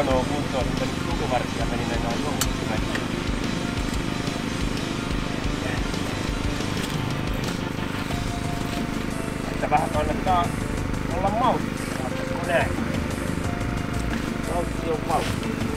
meni aika huonoa kuntoon, sitten lukuvartija meni mennään jonkun Että vähän kannattaa olla maltissa, kun näin. Maltti on valtti.